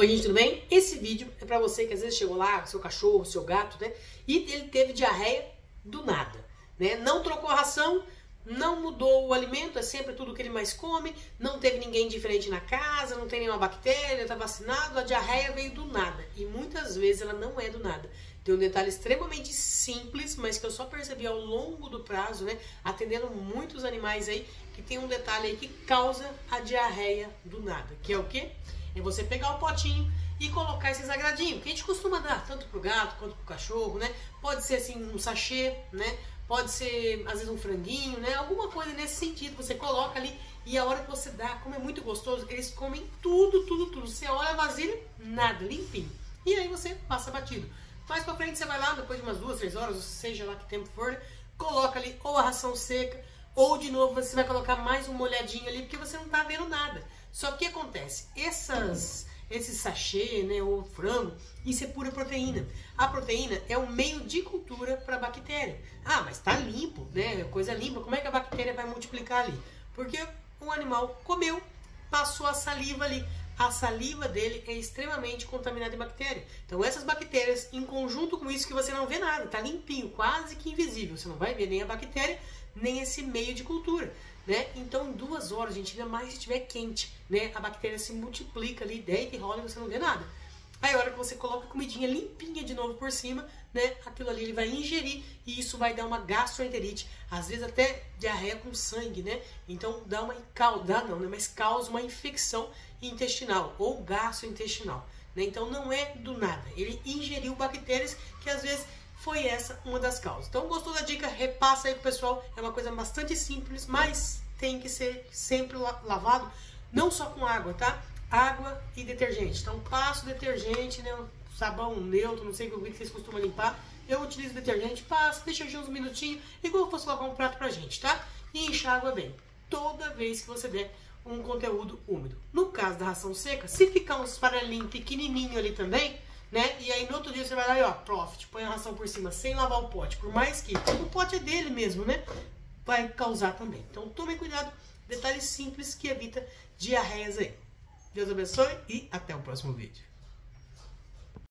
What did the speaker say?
Oi gente, tudo bem? Esse vídeo é pra você que às vezes chegou lá, seu cachorro, seu gato, né? E ele teve diarreia do nada, né? Não trocou a ração, não mudou o alimento, é sempre tudo que ele mais come, não teve ninguém diferente na casa, não tem nenhuma bactéria, tá vacinado, a diarreia veio do nada. E muitas vezes ela não é do nada. Tem um detalhe extremamente simples, mas que eu só percebi ao longo do prazo, né? Atendendo muitos animais aí, que tem um detalhe aí que causa a diarreia do nada. Que é o quê? É você pegar o potinho e colocar esses agradinhos, que a gente costuma dar tanto pro gato quanto pro cachorro, né? Pode ser assim um sachê, né? Pode ser às vezes um franguinho, né? Alguma coisa nesse sentido, você coloca ali e a hora que você dá, como é muito gostoso, eles comem tudo, tudo, tudo. Você olha a vasilha, nada, limpinho. E aí você passa batido. Mais pra frente você vai lá, depois de umas duas, três horas, seja lá que tempo for, coloca ali ou a ração seca, ou de novo você vai colocar mais um molhadinho ali, porque você não tá vendo nada. Só que acontece, essas, esse sachê, né, ou frango, isso é pura proteína. A proteína é o meio de cultura para a bactéria. Ah, mas está limpo, né? Coisa limpa. Como é que a bactéria vai multiplicar ali? Porque o animal comeu, passou a saliva ali. A saliva dele é extremamente contaminada em bactéria. Então essas bactérias, em conjunto com isso que você não vê nada, tá limpinho, quase que invisível. Você não vai ver nem a bactéria, nem esse meio de cultura né? Então, em duas horas, gente, ainda mais se estiver quente, né? A bactéria se multiplica ali, deita e rola e você não vê nada. Aí, a hora que você coloca a comidinha limpinha de novo por cima, né? Aquilo ali ele vai ingerir e isso vai dar uma gastroenterite, às vezes até diarreia com sangue, né? Então, dá uma dá não, né? Mas causa uma infecção intestinal ou gastrointestinal, né? Então, não é do nada. Ele ingeriu bactérias que às vezes foi essa uma das causas. Então, gostou da dica? Repassa aí pro pessoal. É uma coisa bastante simples, mas tem que ser sempre lavado, não só com água, tá? Água e detergente. Então, passo detergente, né? Sabão neutro, não sei o que vocês costumam limpar. Eu utilizo detergente, passo, deixa aqui uns minutinhos, igual eu fosse lavar um prato pra gente, tá? E enxágua bem. Toda vez que você der um conteúdo úmido. No caso da ração seca, se ficar uns farelinhos pequenininho ali também, né? E aí no outro dia você vai lá e ó, profit, põe a ração por cima sem lavar o pote. Por mais que o pote é dele mesmo, né? Vai causar também. Então tome cuidado, detalhes simples que evita diarreias aí. Deus abençoe e até o próximo vídeo.